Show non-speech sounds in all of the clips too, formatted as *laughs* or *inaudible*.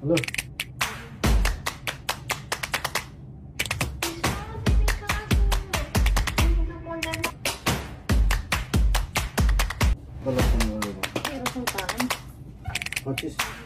Hello कसलाई phone गरेको पच्चिस हेलो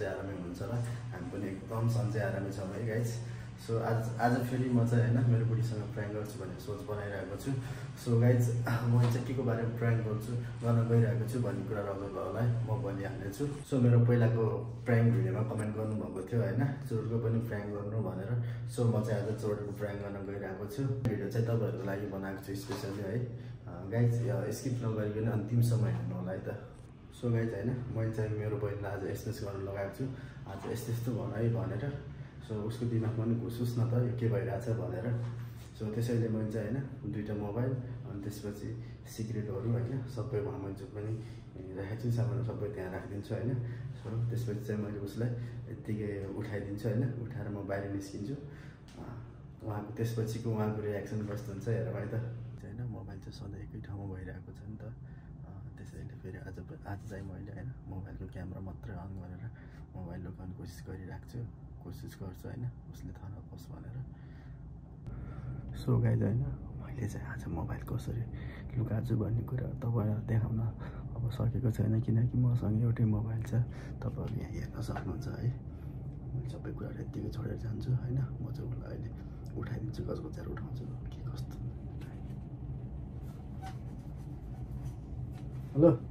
सन्चै आरामै हुनुहुन्छ र हामी पनि एकदम सन्चै आरामै छौँ है गाइज सो आज आज फेरि म चाहिँ होइन मेरो बुढीसँग प्र्याङ्क गर्छु भन्ने सोच बनाइरहेको छु। सो गाइज म चाहिँ के को बारेमा प्र्याङ्क गर्छु गर्न गइरहेको छु भन्ने कुरा रगलहरूलाई म भनिहाल्नेछु। सो मेरो पहिलाको प्र्याङ्क भिडियोमा कमेन्ट गर्नुभएको थियो होइन चोरको पनि प्र्याङ्क गर्नु भनेर। सो म चाहिँ आज चोरको प्र्याङ्क गर्न गइरहेको छु। भिडियो चाहिँ तपाईँहरूको लागि बनाएको छु स्पेसली है। गाइज स्किप नगरिकन अन्तिमसम्म हेर्नु होला है त। सो गाइज होइन मैले चाहिँ मेरो बहिनीलाई आज एसएमएस गर्न लगाएको छु। आज यस्तो यस्तो भन है भनेर। सो उसको दिमागमा पनि घुसोस् न त के भइरहेछ भनेर। सो त्यसैले मैले चाहिँ होइन दुइटा मोबाइल अनि त्यसपछि सिक्रेटहरू होइन सबै मैले जो पनि राखेको छु सामान सबै त्यहाँ राखिदिन्छु होइन। सो त्यसपछि चाहिँ मैले उसलाई यत्तिकै उठाइदिन्छु होइन उठाएर म बाहिर निस्किन्छु। उहाँको त्यसपछिको उहाँको रियाक्सन कस्तो हुन्छ हेरौँ है त। होइन मोबाइल चाहिँ सधैँ एकै ठाउँमा भइरहेको छ नि त। फेरि आज आज चाहिँ मैले होइन मोबाइलको क्यामेरा मात्रै अन गरेर मोबाइल लुकाउने कोसिस गरिरहेको छु। कोसिस गर्छु होइन उसले थाहा नपाओस् भनेर। सो गाइज होइन मैले चाहिँ आज मोबाइल कसरी लुकाएको भन्ने कुरा तपाईँलाई देखाउन अब सकेको छैन किनकि मसँग एउटै मोबाइल छ। तपाईँहरू यहाँ हेर्न सक्नुहुन्छ है। मैले सबै कुराहरू यत्तिकै छोडेर जान्छु होइन। म चाहिँ उसलाई अहिले उठाइदिन्छु गजगजार उठाउँछु। के कस्तो? हेलो।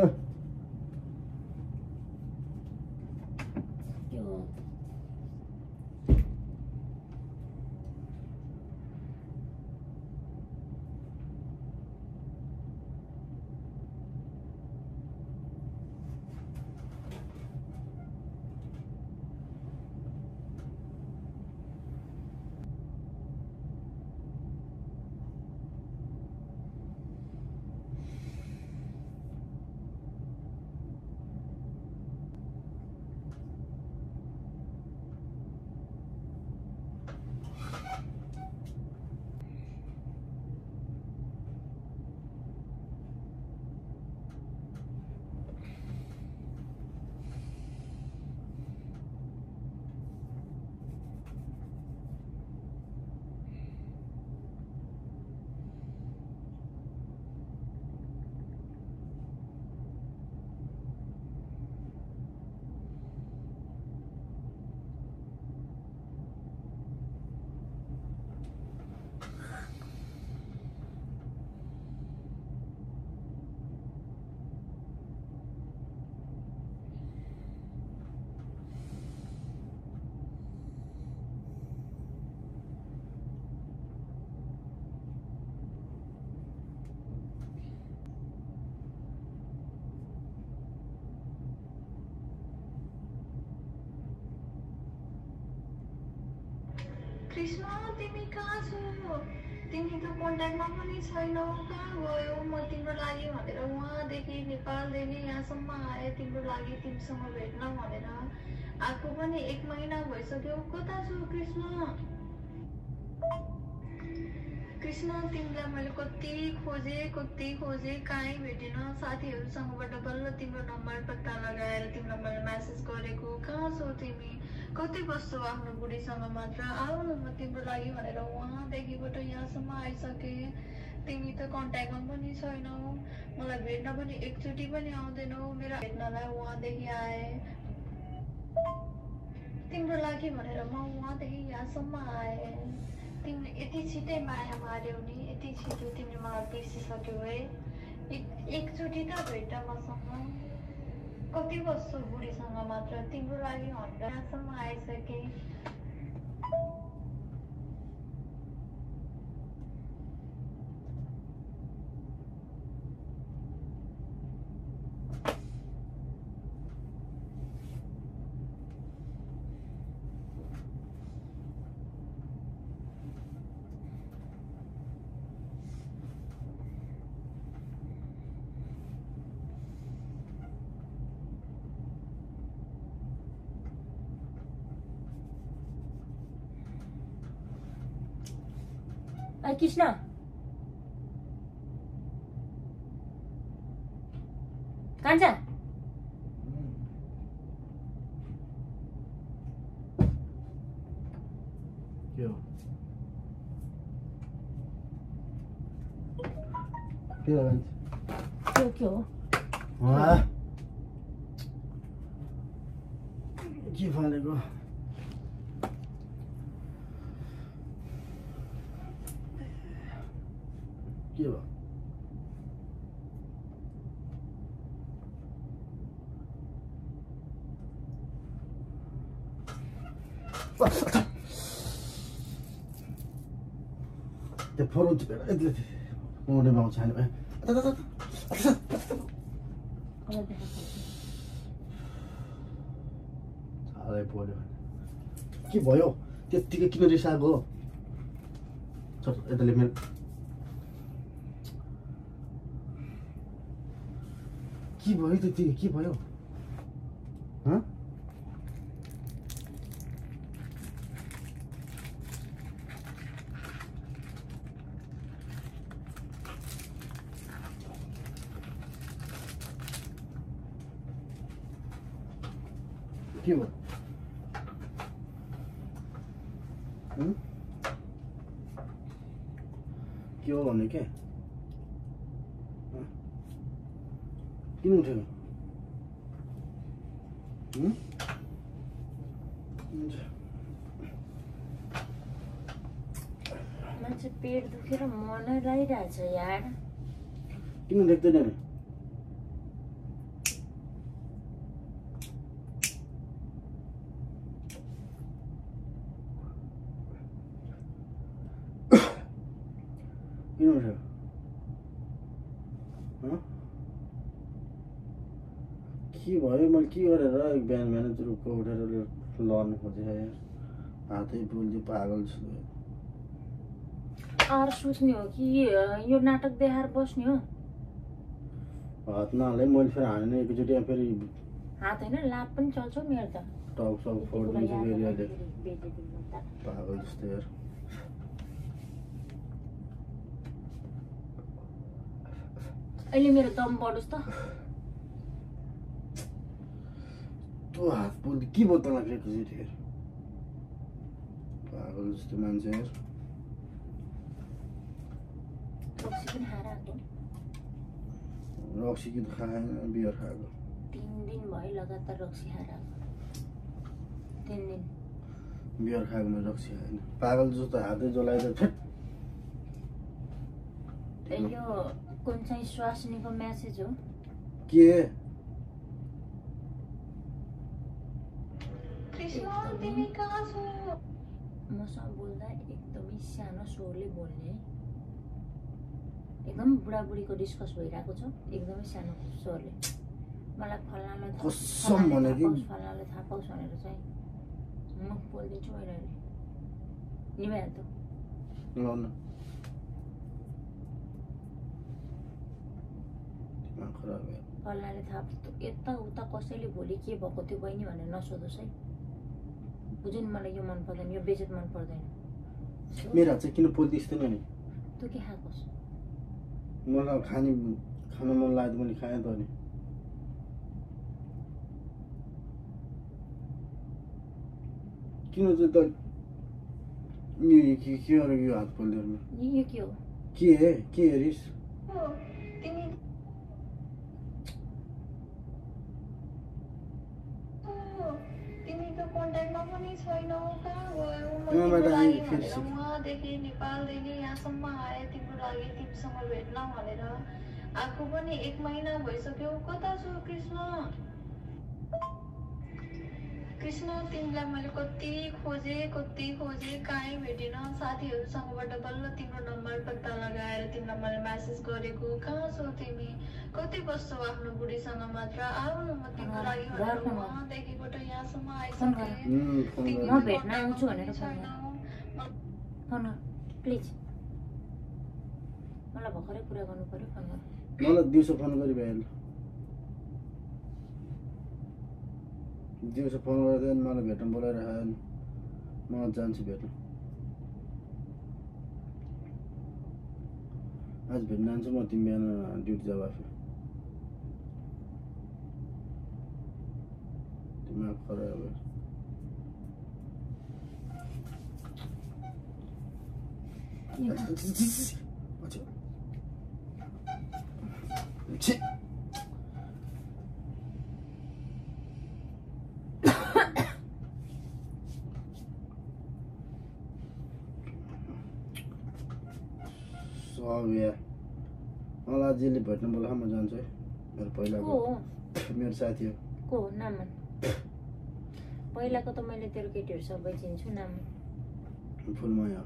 今日 कृष्ण तिमी कहाँ छौ तिमी त कन्ट्याक्टमा पनि छैनौ। कहाँ गयौ? म तिम्रो लागि भनेर उहाँदेखि नेपालदेखि यहाँसम्म आएँ। तिम्रो लागि तिमीसँग भेट्न भनेर। आएको पनि एक महिना भइसक्यो। कता छौ कृष्ण? कृष्ण तिमीलाई मैले कति खोजेँ कति खोजेँ। कहीँ भेटिनँ। साथीहरूसँगबाट बल्ल तिम्रो नम्बर पत्ता लगाएर तिमीलाई मैले म्यासेज गरेको। कहाँ छौ तिमी? कतै बस्छौ आफ्नो बुढीसँग मात्र आऊ न म तिम्रो लागि भनेर उहाँदेखिबाट यहाँसम्म आइसकेँ तिमी त कन्ट्याक्टमा पनि छैनौ मलाई भेट्न पनि एकचोटि पनि आउँदैनौ मेरो भेट्नलाई उहाँदेखि आएँ तिम्रो लागि भनेर म उहाँदेखि यहाँसम्म आएँ तिमीले यति छिटै माया मार्यौ नि यति छिटो तिमीले मलाई बिर्सिसक्यौ है एक एकचोटि त भेट मसँग कति बस्छौ बुढीसँग मात्र? तिम्रो लागि भनेर यहाँसम्म आइसकेँ। ऐ कृष्ण कान्छा के हो के हो मान्छे त्यो के हो वा। के फालेको के हो त्यो मोडेमा आउँछ देखा साह्रै पऱ्यो। के भयो? त्यत्तिकै किन रिसाएको? यताले मेरो। के भयो त्यत्तिकै? के भयो हँ के हं? के हो भने के? किन? हुन्छ। मान्छे पेट दुखेर मनै लागिरहेछ यार किन देख्दैन नि किन उठ्यो हँ? के भयो मैले के गरेर बिहान बिहान चुरुक्क उठेर लड्नु खोजेँ यार हातै पोल्दै पागल छु। आएर सुत्ने हो कि यो नाटक देखाएर बस्ने हो। हात नहाले मैले फेरि हानेन एकैचोटि फेरि हात होइन लाभ पनि चल्छ मेरो त। टाउक कुरा फोडिदिन्छु फेरि अहिले। पागल जस्तो यार। अहिले मेरो दम बढोस् त। तँ हात पोल्दै के तँलाई फेरि एकैचोटि यार पागल जस्तो मान्छे रक्सी कि त खाएन बियर खाएको तिन दिन भयो लगातार रक्सी खाएर तिन दिन बियर खाएको मैले रक्सी खाएन पागल जस्तो हातै जलाएर यो कुन चाहिँ स्वास्नीको म्यासेज हो के कृष्ण तिमी कहाँ छौ मसँग बोल्दा एकदमै सानो स्वरले बोल्ने एकदम बुढाबुढीको डिस्कस भइरहेको छ एकदमै सानो स्वरले मलाई फल्नालाई थाहा- कसम फल्नाले भने थाहा पाओस्, भनेर चाहिँ म बोलिदिन्छु मैले अहिले निभाइहाल्थ्यो फल्नाले थाहा यताउता कसैले भोलि के भएको थियो बहिनी भनेर नसोधोस् है बुझ्यो नि मलाई यो मन पर्दैन यो बेजेत मन पर्दैन। मेरो हात चाहिँ किन पोलिदिँदैन नि? तँ के खाएकोस् मलाई खाने खान मन लाग्यो मैले खाएँ त नि। किन चाहिँ त यो के के अरे यो हात पोलिदिनु यो यो के हो? के के हेरिस् हो, तिमी हो, तिमी कन्ट्याक्टमा पनि छैनौ कहाँ गयौ भनेर उहाँदेखि नेपालदेखि यहाँसम्म आएँ तिम्रो लागि तिमीसँग भेट्न भनेर आएको पनि एक महिना भइसक्यो कता छु कृष्ण कृष्ण तिमीलाई मैले कति खोजेँ कति खोजेँ कहीँ भेटिनँ। साथीहरूसँगबाट बल्ल तिम्रो नम्बर पत्ता लगाएर तिमीलाई मैले म्यासेज गरेको। कहाँ छौ तिमी? कति बस्छौ आफ्नो बुढीसँग मात्र? आऊ न म तिम्रो लागि। उहाँदेखिबाट यहाँसम्म। आइसकेँ। प्लिज। मलाई भर्खरै कुरा गर्नु पऱ्यो मलाई दिउँसो फोन गरी भइहाल्यो दिउँसो फोन गर्दैन मलाई भेट्न आएन म जान्छु भेट्न। आज भेट्न जान्छु म तिमी बिहान ड्युटी जाऊ आफै। दिमाग खराब। अच्छा। छी। सब या मलाई अझैले भेट्न बोला म जान्छु है मेरो को पहिलाको मेरो साथी हो। को हो? नाम भन पहिलाको त मैले तेरो केटीहरू सबै चिन्छु नाम। फुलमाया।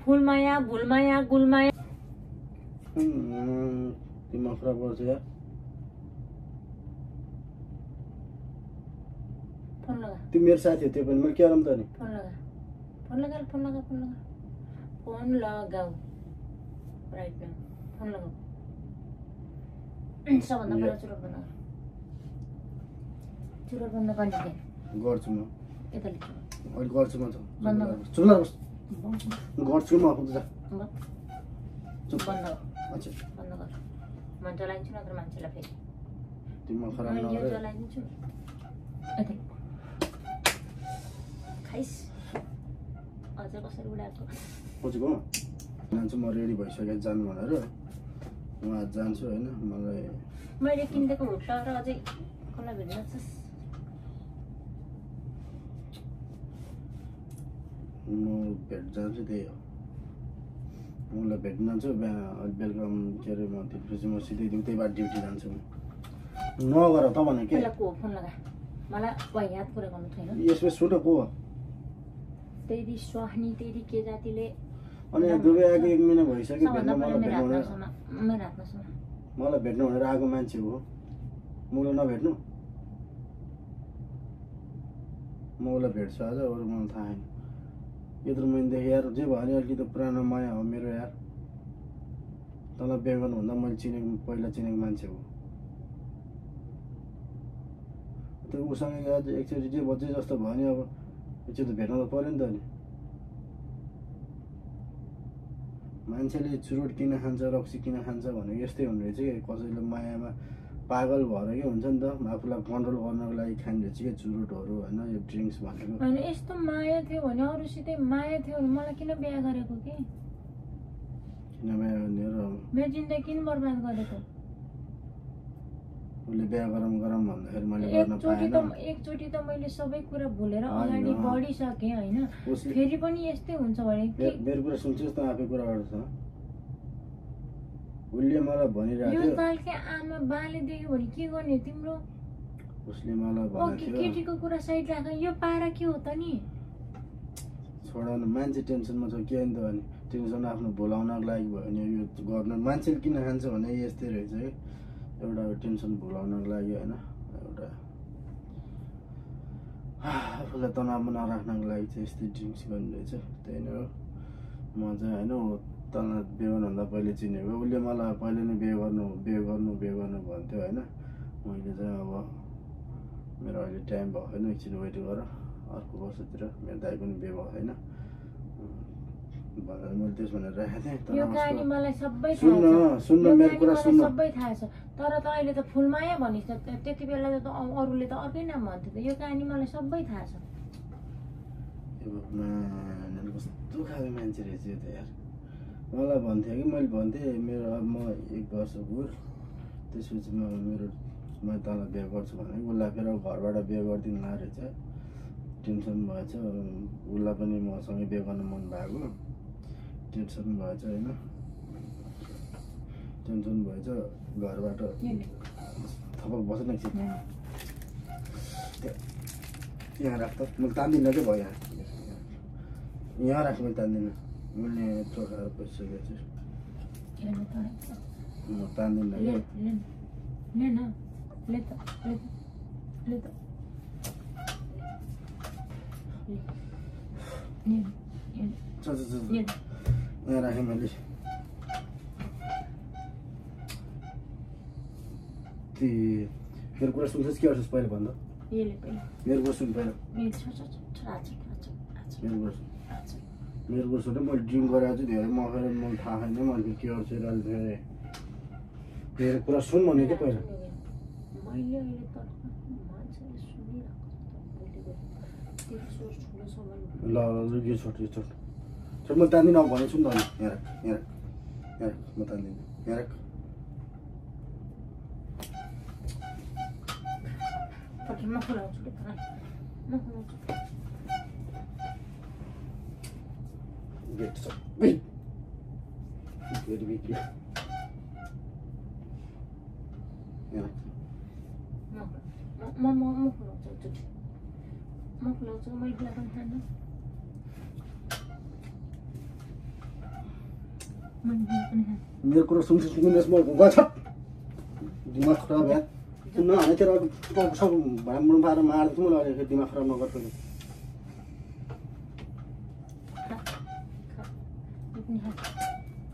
फुलमाया भुलमाया गुलमाया। तिमीमा खराब गर्छ या। फोन लगा। तिमी मेरो साथी हो त्यो पनि। मैले के गरौँ त नि फोन लगा। फोन लगा फोन लगा फोन लगा। फोन लगाऊ। राइट नाउ फोन लगाऊ। सबभन्दा पहिला चुरोट बन्द गर। चुरोट बन्द गर्ने के गर्छु म। अहिले गर्छु म त। बन्द गर्छु म आफू त जा चुप। गर। अच्छा। बन्द गर। म जलाइदिन्छु नत्र मान्छेलाई फेरि। तिमीमा खराब मैले यो नगर जलाइदिन्छु। यतै। खाइस। अझ कसरी उडाएको? खोजेको? जान्छु म रेडी भइसकेँ जानु भनेर। म आज जान्छु होइन मलाई। मैले किनिदिएको हुट्टा र अझै कसलाई भेट्न म भेट जान्छु त्यही हो। मलाई भेट्न जान्छु बिहान बेलुका के अरे म त्यसपछि म सिधै उतै बाटो ड्युटी जान्छु नगर त भने के? फोन लगा मलाई याद गर्नु यसमा सुन को तेरी स्वाहनी तेरी के जातिले अनि दुबई आएको एक महिना भइसक्यो भेट्न मलाई भेट्नु मलाई भेट्नु भनेर आएको मान्छे हो। म उसलाई नभेट्नु। म उसलाई भेट्छु आज अरू मलाई थाहा छैन। यत्रो महिनादेखि यार जे भयो भने अलिकति पुरानो माया हो मेरो यार। तँलाई बिहे गर्नुभन्दा मैले चिनेको पहिला चिनेको मान्छे हो। त्यो उसँग आज एकचोटि जे बजे जस्तो भयो नि अब एकचोटि भेट्न त पऱ्यो नि त नि मान्छेले चुरोट किन खान्छ रक्सी किन खान्छ भनेको यस्तै हुने रहेछ कि। कसैले मायामा पागल भएर के हुन्छ नि त? आफूलाई कन्ट्रोल गर्नको लागि खाने रहेछ कि चुरोटहरू होइन? यो ड्रिङ्क्स भनेको। होइन यस्तो माया थियो भने अरूसितै माया थियो भने मलाई किन बिहा गरेको कि? किन बिहा गर्ने र? मेरो जिन्दगी किन बर्बाद गरेको? उसले बिहा गरौँ गरौँ भन्दाखेरि मैले गर्न पाएन। एकचोटि त मैले सबै कुरा भुलेर। अगाडि बढिसकेँ होइन। फेरि पनि यस्तै हुन्छ भने मेरो कुरा सुन्छस् त आफै कुरा गर्छ उसले मलाई भनिरहेको यो तालकै आमा बाले देख्यो भने के गर्ने तिम्रो? उसले मलाई भनेको केटीको कुरा साइड राख। यो पारा के हो त नि? छोडाउनु मान्छे टेन्सनमा छ के नि त भने? टेन्सन आफ्नो भुलाउनको लागि भयो भने यो गर्नु। मान्छेले किन खान्छ भने यस्तै रहेछ है। एउटा टेन्सन भुलाउनको लागि होइन एउटा आफूलाई तनावमा नराख्नको लागि चाहिँ यस्तै ड्रिङ्क्स गर्ने रहेछ त्यही नै हो। म चाहिँ होइन तँलाई बिहे गर्नुभन्दा पहिले चिनेको उसले मलाई पहिले नै बिहे गर्नु बिहे गर्नु बिहे गर्नु भन्थ्यो होइन। मैले चाहिँ अब मेरो अहिले टाइम भएको छैन एकछिन वेट गर अर्को वर्षतिर मेरो दाइ पनि बिहे भएको छैन मैले त्यस भनेर राखेको थिएँ। यो कहानी मलाई सबै सुन्न सुन्न मेरो कुरा सुन्न। सबै थाहा छ। तर त अहिले त फुलमाया भनिस् त्यति बेला त अरूले त अर्कै नाम भन्थ्यो त। यो कहानी मलाई सबै थाहा छ। कस्तो खालको मान्छे रहेछ यो त यार। मलाई भन्थ्यो कि मैले भन्थेँ मेरो अब म एक वर्ष पुर त्यसपछि म मेरो म तँलाई बिहे गर्छु भने उसलाई फेरि घरबाट बिहे गरिदिनु ला रहेछ टेन्सन भएछ। उसलाई पनि मसँगै बिहे गर्न मन भएको। टेन्सन भएछ होइन। टेन्सन भएछ घरबाट थपक बस्न एकछिन। यहाँ। राख्दा। मैले तान्दिनँ के भयो यहाँ? यहाँ राख मैले तान्दिनँ। मैले चोखाएर बसिसकेको छु म तान्दिनँ कि? *sighs* यहाँ राखेँ मैले ती मेरो कुरा सुन्छस् के गर्छस् पहिला भन्दा मेरो कुरा सुन पहिला मेरो कुरा सुन आछ। मेरो कुरो सुन मैले ड्रिङ्क गरेर चाहिँ धेरै मखेर मलाई थाहा छैन मैले के गर्छु धेरै मेरो कुरा सुन भने क्या पहिला ल ल यो छोट यो छोट छोट म तान्दिनँ अब भनेको छु नि त अनि यहाँ राख यहाँ राख यहाँ राख म तान्दिनँ यहाँ राख म म गेट गेट बिग्रियो म म म म खुलाउँछु एकचोटि म खुलाउँछु मैले खुला पनि खानु मैले खुला पनि खानु मेरो कुरो सुन्छ सुन्दैछ म गछ दिमाग खराब या सुन्न भने तेरो अब सब भाँडा पारेर मार्छु मलाई फेरि दिमाग खराब नगर फेरि खा खा यो पनि खा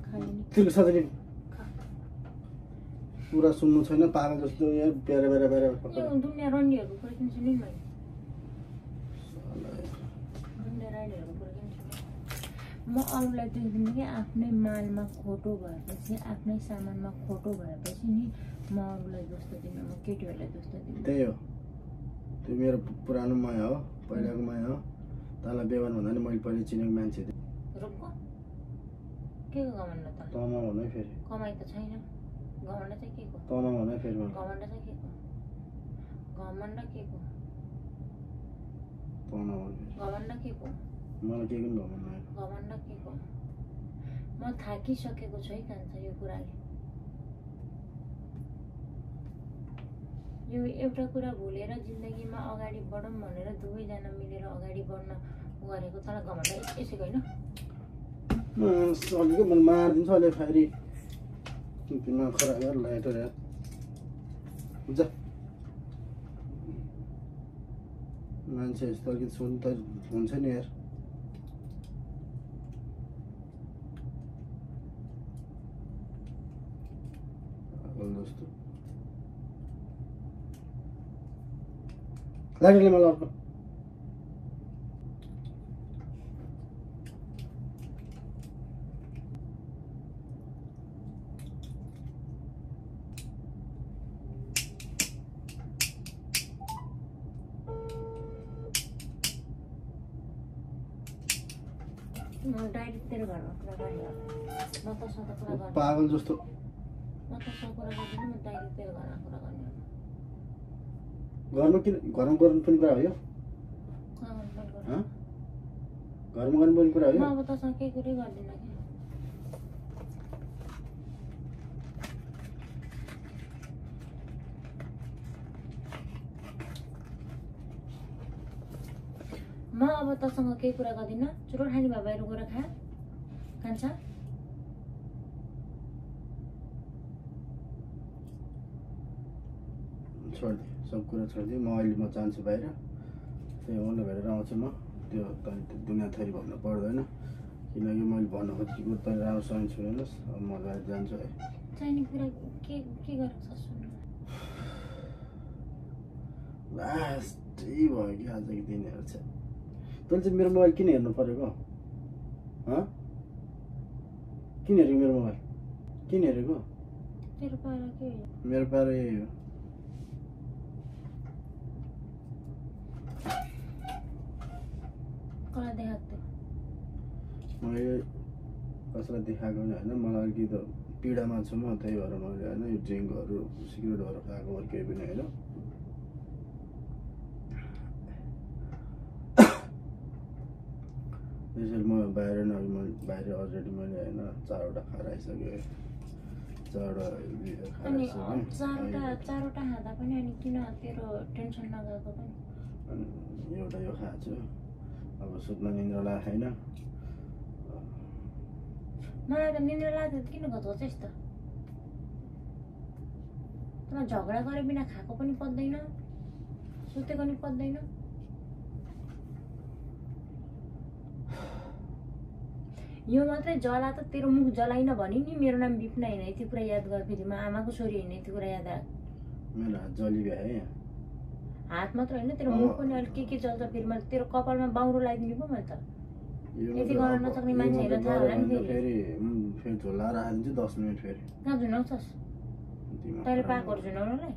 खायो नि तिर्को सधैँ पुरा सुन्नु छैन पागल जस्तो यहाँ प्यारे प्यारे प्यारे यो दुनियाँ रन्डीहरूको कुरा किन सुनि मैले दुनियाँ राईहरूको कुरा किन सुने म अरूलाई देख्दिनँ कि आफ्नै मालमा खोटो भएपछि आफ्नै सामानमा खोटो भएपछि नि म अरूलाई दोष त दिन्न म केटीहरूलाई दोष त दिन्न त्यही हो। त्यो मेरो पुरानो माया हो पहिलाको माया हो। तँलाई बेवान भन्दा नि मैले पहिले चिनेको मान्छे थिएँ। के घमण्ड त? तँमा भन है फेरि। कमाइ त छैन। घमण्ड चाहिँ के को? तँमा भन है फेरि घमण्ड चाहिँ के को? घमण्ड के को? तँमा फेरि। घमण्ड के को? मलाई केही पनि भन्न आएन घमण्ड के को म थाकिसकेको छु है कान्छ यो कुराले। यो एउटा कुरा भुलेर जिन्दगीमा अगाडि बढौँ भनेर दुवैजना मिलेर अगाडि बढ्न गरेको तर घमण्ड यसै होइन सकेको मैले मारिदिन्छु अहिले फेरि। खराब यार लाइटर यार जा। मान्छे यस्तो अलिकति सुन त हुन्छ नि यार पागल जस्तो लाइटरले मलाई अर्को म डाइरेक्ट तेरो घरमा कुरा गर्ने हो म तसँग त कुरा गर्ने पागल जस्तो म तसँग कुरा गर्दिनँ म डाइरेक्ट तेरो घरमा कुरा गर्ने किन घरमा गर्नु पनि कुरा हो यो? घरमा गर्नु पनि कुरा हो म अब तसँग केही कुरै गर्दिनँ चुरोट खाने भए बाहिर गएर खा। खान्छ छोडिदिएँ सब कुरा छोडिदिएँ म अहिले म जान्छु बाहिर। त्यही उनलाई भेटेर आउँछु म। त्यो दुनियाँ थरी भन्नु पर्दैन। किनकि मैले भन्नु खोजेको तैँले राम्रोसँग छोडिनुहोस् अब म बाहिर जान्छु है। कुरा लास्टै भयो कि आजको दिनहरू चाहिँ तैँले चाहिँ मेरो मोबाइल किन हेर्नु परेको? हँ? किन हेरेको मेरो मोबाइल? किन हेरेको? मेरो पारो यही हो। कसलाई देखाएको थियो मैले कसैलाई देखाएको होइन मलाई अलिकति त पीडामा छु म त्यही भएर मैले होइन यो ड्रिङ्कहरू सिगरेटहरू खाएको अरू केही पनि होइन त्यसरी म बाहिर नै मैले बाहिर अलरेडी मैले होइन चारवटा खाएर आइसकेँ चारवटा खाँदा पनि अनि किन तेरो टेन्सन नगएको पनि एउटा यो खाएको छु अब सुत्न निन्द्रा छैन मलाई त निन्द्रा त किन घचघचेस् त तँलाई झगडा गरे बिना खाएको पनि पत्दैन सुतेको नि पत्दैन यो मात्रै जला त तेरो मुख जलाइन भने नि मेरो नाम बिपना होइन यति कुरा याद गर फेरि म आमाको छोरी होइन यति कुरा याद मेरो हात जलिभ्यो है। यहाँ हात मात्र होइन तेरो। मुख पनि अलिक के के जल्छ फेरि मैले तेरो कपालमा बाहुरो लगाइदिने पो मैले त यति गर्न नसक्ने मान्छेहरूलाई थाहा होला नि फेरि। फेरि उम्, फेरि झोला राखिदिन्छु दस मिनट फेरि कहाँ झुनाउँछस् तैँले पाएकोहरू भयो। झुनाउनुलाई *laughs*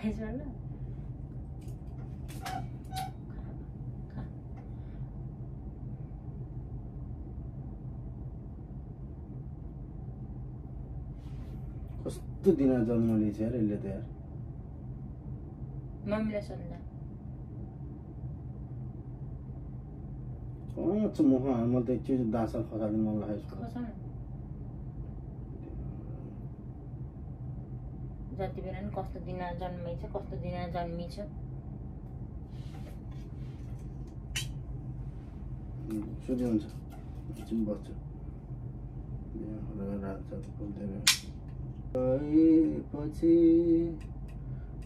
खाइस् ल कस्तो दिन जन्म लिन्छ यार यसले त यार? मम्मीलाई सोध्दा। कहाँ मुख मलाई त एकचोटि दाँसा खसाल्नु मन लागेको जति बेला कस्तो दिन जन्मेछ कस्तो दिन जन्मिछ। सुधि हुन्छ। एकछिन बस्छ। रात पछि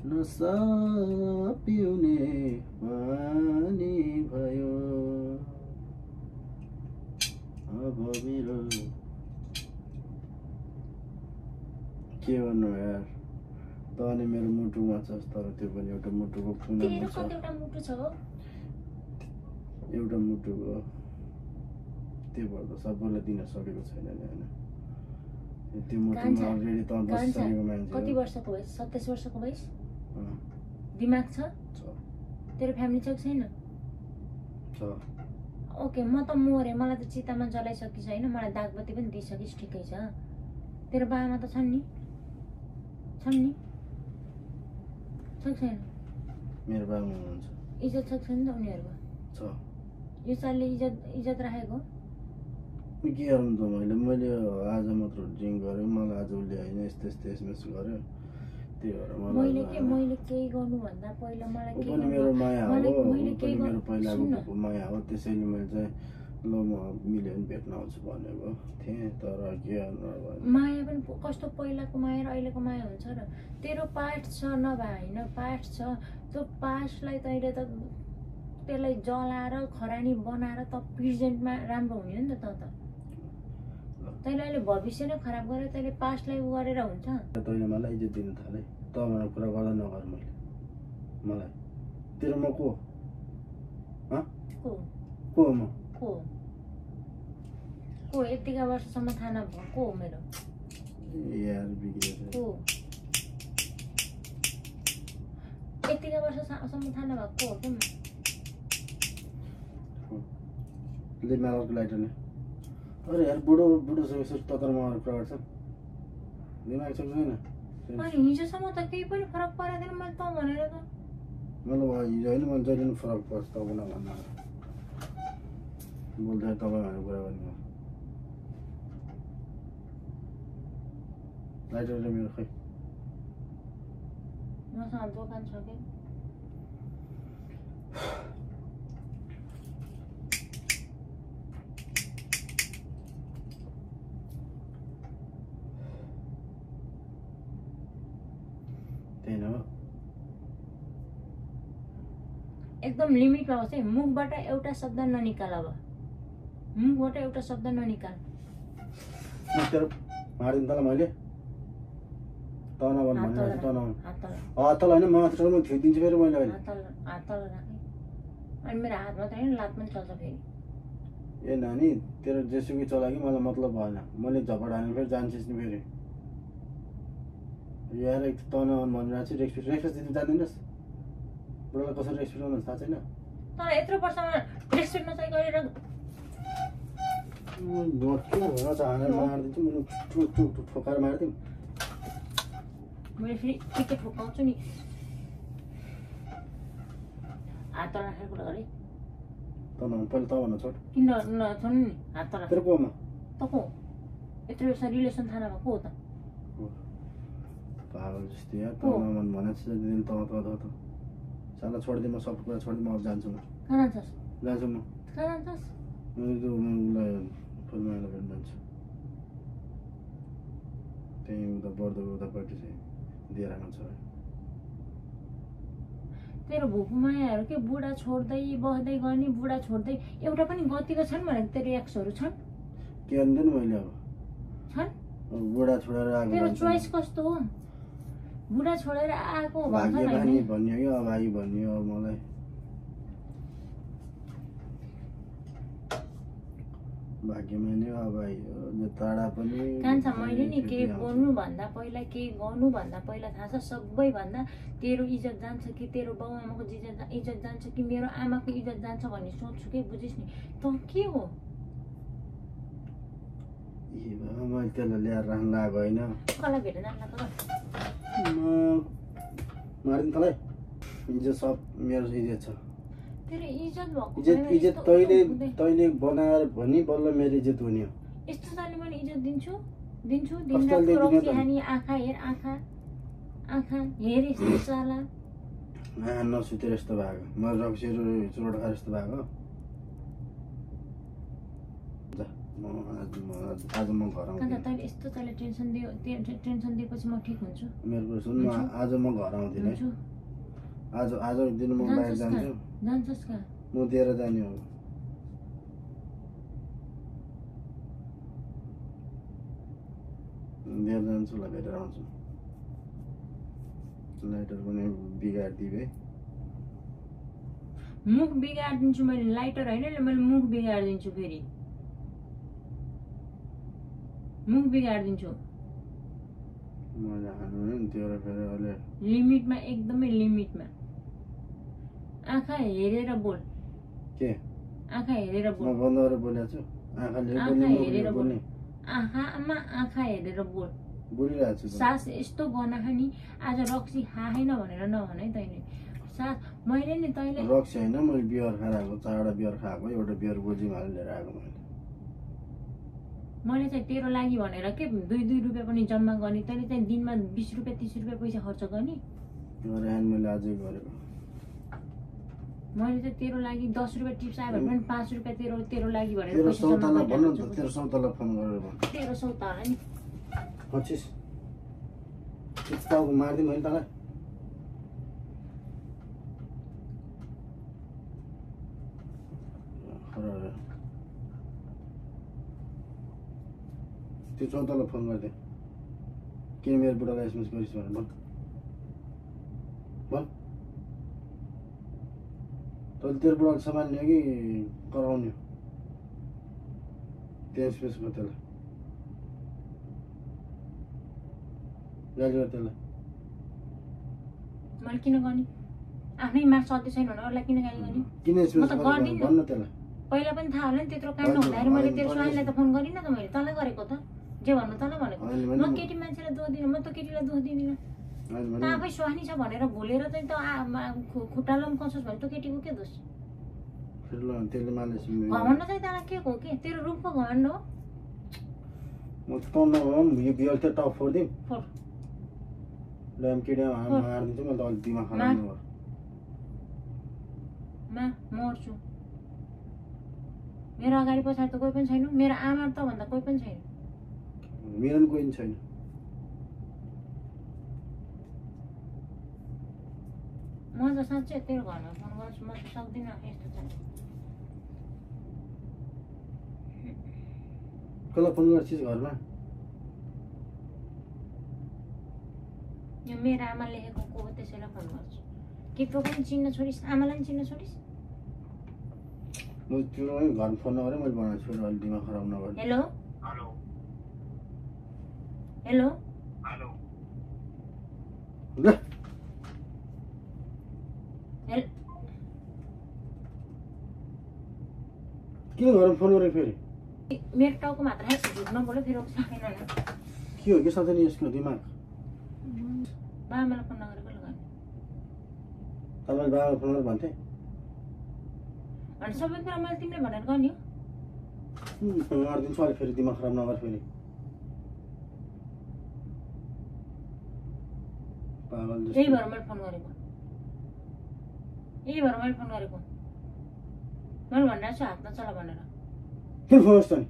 नसा पिउने पानी भयो। अब मेरो के भन्नु यार? त अनि मेरो मुटुमा छ तर त्यो पनि एउटा मुटुको तेरो छ एउटा मुटुको त्यो भएर सबैलाई दिन सकेको छैन नि होइन त्यो मुटुमा कान्छा, अलरेडी त कान्छा, बसिसकेको मान्छे कति। वर्षको भइस? सत्ताइस वर्षको भइस? दिमाग छ? तेरो फ्यामिली छ कि छैन? ओके म त मरेँ। मलाई त चितामा जलाइसकिस् होइन? मलाई दागबत्ती पनि दिइसकिस् ठिकै छ। तेरो बाबामा त छन् नि? छन् नि? छ कि छैन? मेरो बाबा हुनुहुन्छ। इज्जत छ कि छैन त उनीहरूको? यो चालले इज्जत इज्जत राखेको? के गर्नु त मैले मैले आज मात्र ड्रिङ्क गरेँ मलाई आज उसले होइन यस्तो यस्तो एसएमएस गर्यो। त्यही भएर मलाई ऊ के पनि मेरो माया हो ऊ पनि मेरो पहिलाको। माया हो त्यसैले मैले चाहिँ ल म मिल्यो भने भेट्न आउँछु भनेको थिएँ तर के गर्नु माया पनि कस्तो पहिलाको माया र अहिलेको माया हुन्छ र तेरो पाठ छ नभए होइन पाठ छ त्यो पास्टलाई तैँले त त्यसलाई जलाएर खरानी बनाएर त प्रेजेन्टमा राम्रो हुने हो नि त त। तैँले अहिले भविष्य नै खराब गरेर तैँले पास्टलाई उ गरेर हुन्छ। तैँले मलाई इज्जत दिन थाले। त भनेर कुरा गर्दा नगर मैले। मलाई। तेरो म को को? म? को? को? यतिका वर्षसम्म थाहा नभएको। को हो मेरो? को? यतिका वर्षसम्म थाहा नभएको। को हो? के म ले मालको लाइटरले अरे यार बुढो बुढो छ यसो ततरमा कुरा गर्छ दिमाग छ छैन अनि हिजोसम्म त केही पनि फरक परेको थिएन मैले त भनेर त भयो हिजो होइन मैले जहिले पनि फरक पर्छ तपाईँलाई भन्नु बोल्दा तपाईँ भनेर कुरा गर्ने हो लाइटरले मेरो खै मसँग दोकान छ कि त्यही न हो एकदम लिमिटमा होस् है मुखबाट एउटा शब्द ननिकाल अब। मुखबाट एउटा शब्द ननिकाल। मैले। अनि मेरो हात मात्रै होइन लात पनि चल्छ फेरि। ए नानी तेरो जेसुकै चला कि मलाई मतलब भएन। मैले झपड हाल्नु फेरि जान्छस् नि फेरि। यार एक त नभन् भनिरहेको छु रेस्पेक्ट रेस्पेक्ट दिनु जान्दैनस् बुढालाई कसरी रेस्पेक्ट गर्नु थाहा छैन। तर यत्रो वर्षमा रेस्पेक्ट नचाहि गरेर मैले ठुलो ठुलो ठोकाएर मारिदिउँ। मैले फेरि ठिकै ठोकाउँछु नि। हात तल राखेर कुरा गरेँ। त पहिला त भन्न छोड। किन नि हात तल तेरो कोमा? त को? यत्रो रिलेसन थाहा नभएको हो त। पागल जस्तो यार त भनेको छ त त त त। साला छोडिदिएँ म सब कुरा छोडिदिएँ म अब जान्छु म। जान्छु म। त्यो उसलाई फुलमाला भेट्न जान्छु। त्यहीँ उता बढ्दो उतापट्टि चाहिँ दिएर तेरो भुपु मायाहरू के बुढा छोड्दै बस्दै गर्ने बुढा छोड्दै एउटा पनि गतिको छन् भनेको तेरो एक्सहरू छन्? के मैले अब? छन्? बुढा छोडेर तेरो। चोइस कस्तो हो? बुढा छोडेर आएको होइन भन्यो कि अभागी भन्यो मलाई। भाग्यमानी अभागी हो टाढा पनि कान्छा मैले नि केही। बोल्नुभन्दा पहिला केही गर्नुभन्दा पहिला थाहा छ सबैभन्दा तेरो इज्जत जान्छ कि तेरो बाउ आमाको इज्जत इज्जत जान्छ कि मेरो आमाको इज्जत जान्छ भन्ने सोच्छु कि बुझिस् नि। त के हो? मैले त्यसलाई ल्याएर राख्नु लागेको होइन मारिदिनु तँलाई। इज्जत सब मेरो इज्जत छ। इज्जत इज्जत तैँले तैँले बनाएर भने बल्ल मेरो इज्जत हुने हो। यस्तो सालले मैले इज्जत दिन्छु? दिन्छु? आँखा हेर आँखा आँखा हेर यस्तो साला। आ नसुतेर यस्तो भएको। म रक्सीहरू चोट खाएर यस्तो भएको। आज म घर आउँदिनँ तैँले यस्तो तैँले टेन्सन दियो टेन्सन दिएपछि म ठिक हुन्छु। मेरो कुरा सुन हुन्छ। आज म घर आउँदिनँ। है आज आज दिन म बाहिर जान्छु। जान्छस् कहाँ? म दिएर जाने हो। दिएर जान्छु ल भेटेर आउँछु। लाइटर पनि बिगारिदिए मुख बिगारिदिन्छु मैले लाइटर होइन मैले मुख बिगारिदिन्छु फेरि। मुख अहिले लिमिटमा एकदमै लिमिटमा आँखा हेरेर बोल के आँखा हेरेर म बोल बन्द गरेर बोलेको छु आँखाले आँखा हेरेर बोल। आँखामा आँखा हेरेर बोल बोलिरहेको छु। सास यस्तो बनाख नि आज रक्सी खाएन भनेर नभन है तैँले सास मैले नि तैँले रक्सी होइन मैले बियर खाएर आएको चारवटा बियर खाएको एउटा बियर गोजीमा लिएर आएको मैले मैले चाहिँ तेरो लागि भनेर के दुई दुई रुपियाँ पनि जम्मा गर्ने? तैँले चाहिँ दिनमा बिस रुपियाँ तिस रुपियाँ पैसा खर्च गर्ने? मैले चाहिँ तेरो लागि दस रुपियाँ टिप्स आयो भने पनि पाँच रुपियाँ तेरो तेरो लागि भनेर तेरो सौतालाई सौतालाई फोन गरेर। तेरो सौता होला नि। मारिदिउँ मैले तँलाई। त्यो चौतालाई फोन गरिदिए किन मेरो बुढालाई एसएमएस गरिस् भनेर भन्। भन्। तैँले तेरो बुढाले सम्हाल्ने हो कि कराउने हो? त्यो एसएमएस गर त्यसलाई। गाली गर त्यसलाई। मैले किन गर्ने? आफ्नै मार्क्स सधैँ छैन भने अरूलाई किन गाली गर्ने? किन एसएमएस गर्दिनँ। भन्न त्यसलाई। पहिला पनि थाहा होला नि त्यत्रो काम नहुँदाखेरि मैले तेरो स्वामीलाई त फोन गरिनँ त मैले तँलाई गरेको त। जे भन्नु तँलाई भनेको। म केटी मान्छेलाई दोष दिनँ म त केटीलाई दोष दिँदिनँ। त आफै स्वानी छ भनेर भुलेर चाहिँ त खुट्टालो पनि कन्छस् भने त केटीको के दोष? घमण्ड चाहिँ के हो के? तेरो रूपको घमण्ड हो? म त तँ नभए यो बियर त्यो टप फोरिदिउँ फोर। ल्याम किड्या फोर। मारिदिन्छु मैले त अलिक दिमाग मार। खराब नगर मा मर्छु। मेरो अगाडि पछाडि त कोही पनि छैन। मेरो आमा त भन्दा कोही पनि छैन। कोही पनि छैन। म त साँच्चै तेरो घरमा फोन गर्छु म त सक्दिनँ यस्तो छ कसलाई फोन गर्छिस् घरमा? यो मेरो आमा लेखेको को हो त्यसैलाई फोन गर्छु। कि तँ पनि चिन्न छोडिस् आमालाई पनि चिन्न छोडिस्? घरमा फोन नगरेँ मैले बनाएको छु अलिक दिमाग खराब नगर हेलो? हेलो हेलो हेलो ल हेल- किन घरमा फोन गरेँ फेरि मेरो टाउको मात्र नबोल्यो फेरि सकेन के हो कि सधैँ नि यसको दिमाग बाबालाई फोन नगरेको तपाईँले बाबालाई फोन गरेर भन्थेँ अनि सबै कुरा मैले तिमीले भनेर गर्ने गरिदिन्छु अलिक फेरि दिमाग खराब नगर फेरि पागल यही जस्तो भएर मैले फोन गरेको। यही भएर मैले फोन गरेको। मैले भनिरहेको छु हात नचला भनेर। फोन गर्छ नि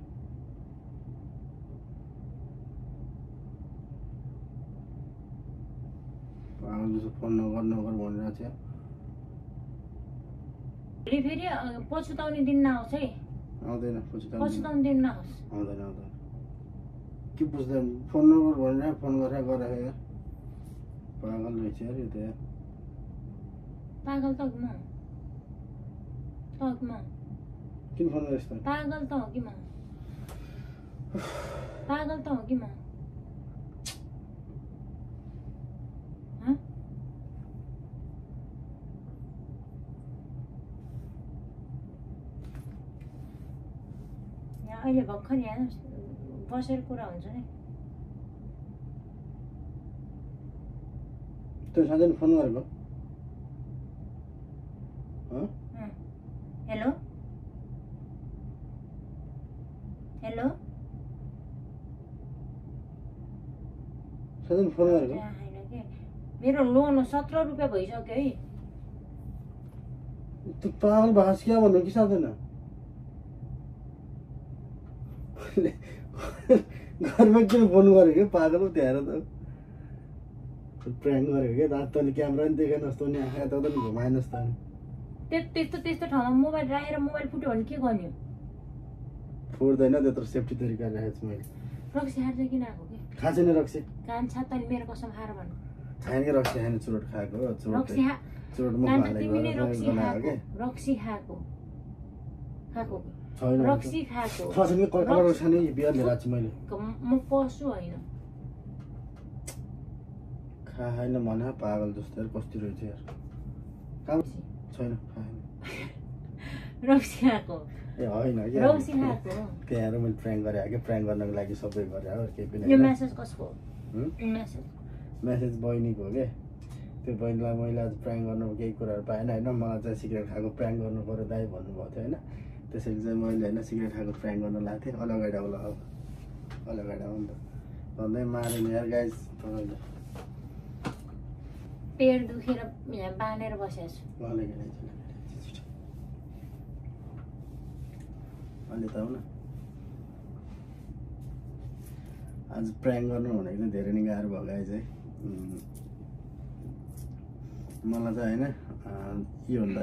पागल जस्तो फोन नगर नगर भनिरहेको थियो भोलि फेरि पछुताउने दिन नआओस् है। आउँदैन पछि त पछुताउने दिन नआओस्। आउँदैन आउँदैन। के पुछ्दैन फोन नगर भनेर फोन गरेर गरेर। पागल रहेछ यार यो त यार पागल त हो कि म किन फोन गरेस् त पागल त हो कि म पागल त हो कि म अहिले भर्खर यहाँ बसेर कुरा हुन्छ नि त्यो साँच्चै नि फोन गरेको। हँ? हेलो? हेलो? नि फोन के? मेरो लोन सत्र रुपियाँ भइसक्यो है। त्यो पागल भाष क्या भन्नु कि साँच्चैन *laughs* घरमा किन फोन गरेको? पागल हो त्यहाँ त। प्र्याङ्क गरेको क्या? त तैँले क्यामेरा नि देखेन जस्तो नि आँखा यता उता नि घुमाएनस् त त्यो त्यस्तो त्यस्तो ठाउँमा मोबाइल राखेर मोबाइल फुट्यो भने के गर्ने? फुट्दैन त्यत्रो सेफ्टी तरिकाले राखेको छु मैले। रक्सी खाएर चाहिँ किन आएको कि? खाएको छैन रक्सी। कान्छ तैँले मेरो कसम खाएर भन्नु। खाएन कि रक्सी? खाएन चुरोट खाएको चुरोट रक्सी चुरोट गनाएको खाएको। रक्सी खाएको। खाएको। छैन। रक्सी खाएको। थाहा छैन कि कल कलर रक्सी- खाने बिहार लिएर आएको छु मैले म पशु होइन खाएन भने पागल जस्तो यार कस्तो रहेछ यार कहाँ छैन खाएको ए होइन त्यहाँ आएर मैले प्र्याङ्क गरेँ कि प्र्याङ्क गर्नको लागि सबै गरेँ हो केही पनि यो होइन। म्यासेज कसको हुँ? मेसेज बहिनीको हो क्या त्यो बहिनीलाई मैले आज प्र्याङ्क गर्नु केही कुराहरू पाएन होइन मलाई चाहिँ सिगरेट खाएको प्र्याङ्क गर्नु पऱ्यो दाइ भन्नुभएको थियो होइन त्यसरी चाहिँ मैले होइन सिगरेट खाएको प्र्याङ्क गर्न लाएको थिएँ अलगडा होला अब अलगडा हो नि त भन्दै मारेँ नि यार गाइस तपाईँले पेट दुखेर बाँधेर बसेको छु अहिले त आज प्र्याङ्क गर्नु भनेको धेरै नै गाह्रो गाई चाहिँ उम्, मलाई चाहिँ होइन योभन्दा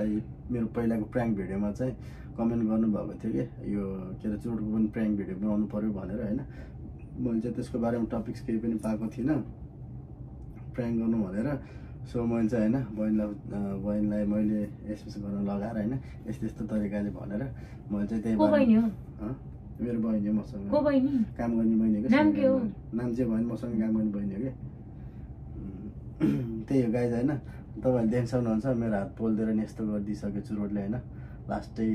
मेरो पहिलाको प्र्याङ्क भिडियोमा चाहिँ कमेन्ट गर्नुभएको थियो कि यो के अरे चोटको पनि प्र्याङ्क भिडियो बनाउनु पऱ्यो भनेर होइन। मैले चाहिँ त्यसको बारेमा टपिक्स केही पनि पाएको थिइनँ। प्र्याङ्क गर्नु भनेर सो मैले चाहिँ होइन बहिनीलाई बहिनीलाई मैले यसो गर्न लगाएर होइन यस्तो यस्तो तरिकाले भनेर मैले चाहिँ त्यही? मेरो बहिनी हो मसँग। काम गर्ने बहिनी हो नाम के हो? नाम। चाहिँ भएन मसँग काम गर्ने बहिनी हो कि। *clears throat* त्यही हो गाइज होइन। तपाईँहरूले देख्न सक्नुहुन्छ मेरो हात पोलिदिएर नि यस्तो गरिदिइसक्यो चुरोटले होइन। लास्टै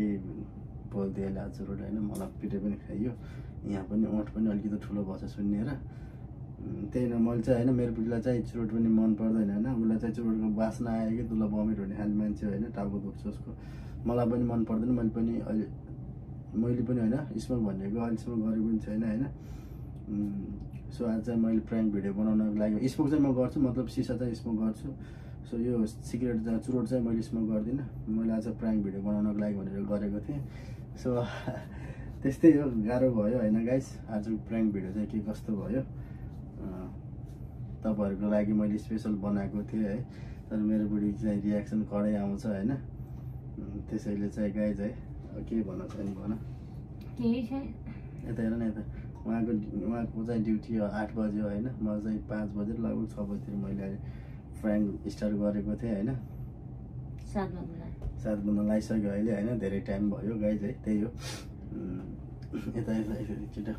पोलिदियो अहिले हात चुरोट होइन। मलाई पिटे पनि खाइयो यहाँ पनि ओठ पनि अलिकति ठुलो भएछ सुन्नेर त्यही हो मैले चाहिँ होइन मेरो बुढीलाई चाहिँ चुरोट पनि मन पर्दैन होइन। उसलाई चाहिँ चुरोटको बास्ना आयो कि उसलाई बमिट हुने खाने मान्छे होइन टाउको दुख्छ उसको। मलाई पनि मन पर्दैन मैले पनि अहिले मैले पनि होइन स्मोक भनेको अहिलेसम्म गरेको पनि छैन होइन। सो आज चाहिँ मैले प्र्याङ्क भिडियो बनाउनको लागि स्मोक चाहिँ म गर्छु मतलब सिसा चाहिँ स्मोक गर्छु। सो यो सिगरेट चाहिँ चुरोट चाहिँ मैले स्मोक गर्दिनँ। मैले आज प्र्याङ्क भिडियो बनाउनको लागि भनेर गरेको थिएँ। सो *laughs* त्यस्तै हो गाह्रो भयो होइन गाइस आजको प्र्याङ्क भिडियो चाहिँ के कस्तो भयो? तपाईँहरूको लागि मैले स्पेसल बनाएको थिएँ है। तर मेरो बुढी चाहिँ रियाक्सन कडै आउँछ होइन। त्यसैले चाहिँ गाइज है अब के भन्न छैन भन। यता हेर न यता। उहाँको उहाँको चाहिँ ड्युटी हो आठ बजे हो होइन। म चाहिँ पाँच बजे लगभग छ बजीतिर मैले अहिले फ्राइङ स्टार्ट गरेको थिएँ होइन। सात बज्न लगाइसक्यो अहिले होइन। धेरै टाइम भयो गाई चाहिँ त्यही हो। यता यता यसरी छिटो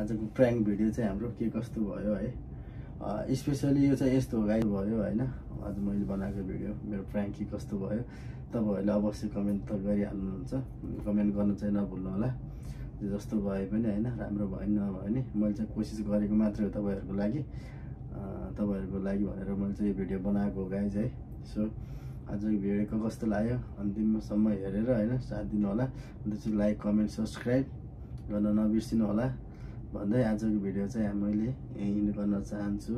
आजको प्र्याङ्क भिडियो चाहिँ हाम्रो के कस्तो भयो है? स्पेसली यो चाहिँ यस्तो गाई भयो होइन? आज मैले बनाएको भिडियो मेरो प्र्याङ्क के कस्तो भयो? तपाईँहरूले अवश्य कमेन्ट त गरिहाल्नुहुन्छ। कमेन्ट गर्नु चाहिँ नभुल्नु होला। जस्तो भए पनि होइन राम्रो भयो नि नभए नि मैले चाहिँ कोसिस गरेको मात्रै हो तपाईँहरूको लागि। तपाईँहरूको लागि भनेर मैले चाहिँ यो भिडियो बनाएको गाई चाहिँ। सो आजको भिडियोको कस्तो लाग्यो? अन्तिमसम्म हेरेर होइन साथ दिनु होला। चाहिँ लाइक कमेन्ट सब्सक्राइब गर्न नबिर्सिनु होला। भन्दै आजको भिडियो चाहिँ मैले यहीँ गर्न चाहन्छु।